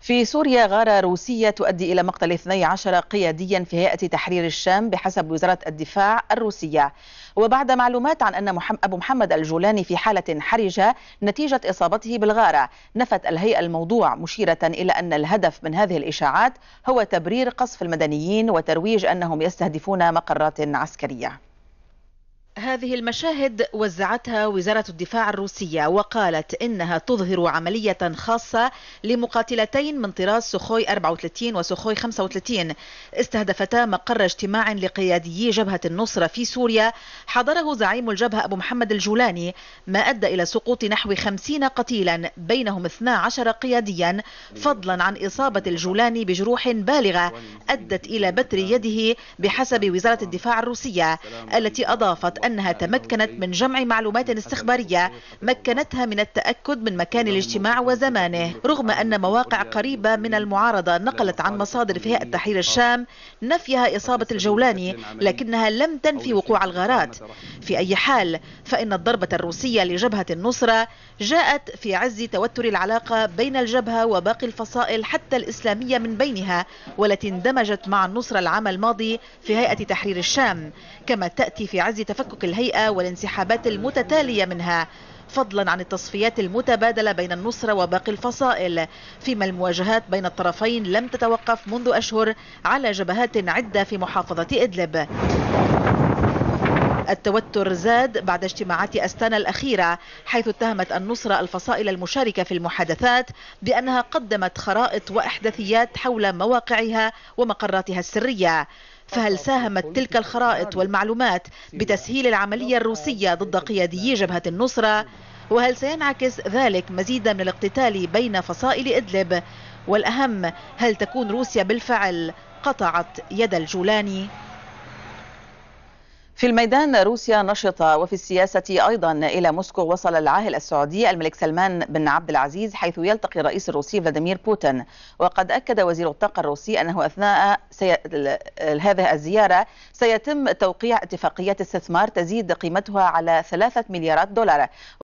في سوريا غارة روسية تؤدي إلى مقتل 12 قياديا في هيئة تحرير الشام بحسب وزارة الدفاع الروسية. وبعد معلومات عن أن أبو محمد الجولاني في حالة حرجة نتيجة إصابته بالغارة نفت الهيئة الموضوع مشيرة إلى أن الهدف من هذه الإشاعات هو تبرير قصف المدنيين وترويج أنهم يستهدفون مقرات عسكرية. هذه المشاهد وزعتها وزارة الدفاع الروسية وقالت إنها تظهر عملية خاصة لمقاتلتين من طراز سخوي 34 وسخوي 35 استهدفتا مقر اجتماع لقياديي جبهة النصرة في سوريا. حضره زعيم الجبهة أبو محمد الجولاني ما أدى إلى سقوط نحو 50 قتيلا بينهم 12 قياديا فضلا عن إصابة الجولاني بجروح بالغة أدت إلى بتر يده بحسب وزارة الدفاع الروسية التي أضافت أنها تمكنت من جمع معلومات استخبارية مكنتها من التأكد من مكان الاجتماع وزمانه. رغم أن مواقع قريبة من المعارضة نقلت عن مصادر في هيئة تحرير الشام نفيها إصابة الجولاني لكنها لم تنفي وقوع الغارات. في أي حال فإن الضربة الروسية لجبهة النصرة جاءت في عز توتر العلاقة بين الجبهة وباقي الفصائل حتى الإسلامية من بينها والتي اندمجت مع النصرة العام الماضي في هيئة تحرير الشام. كما تأتي في عز تفكك الهيئة والانسحابات المتتالية منها. فضلا عن التصفيات المتبادلة بين النصرة وباقي الفصائل فيما المواجهات بين الطرفين لم تتوقف منذ أشهر على جبهات عدة في محافظة إدلب. التوتر زاد بعد اجتماعات أستانا الأخيرة حيث اتهمت النصرة الفصائل المشاركة في المحادثات بأنها قدمت خرائط وإحداثيات حول مواقعها ومقراتها السرية. فهل ساهمت تلك الخرائط والمعلومات بتسهيل العملية الروسية ضد قياديي جبهة النصرة؟ وهل سينعكس ذلك مزيدا من الاقتتال بين فصائل إدلب؟ والأهم هل تكون روسيا بالفعل قطعت يد الجولاني؟ في الميدان روسيا نشطة وفي السياسة أيضا إلى موسكو وصل العاهل السعودي الملك سلمان بن عبد العزيز حيث يلتقي الرئيس الروسي فلاديمير بوتين. وقد أكد وزير الطاقة الروسي أنه أثناء سي... هذه الزيارة سيتم توقيع اتفاقيات استثمار تزيد قيمتها على ثلاثة مليارات دولار.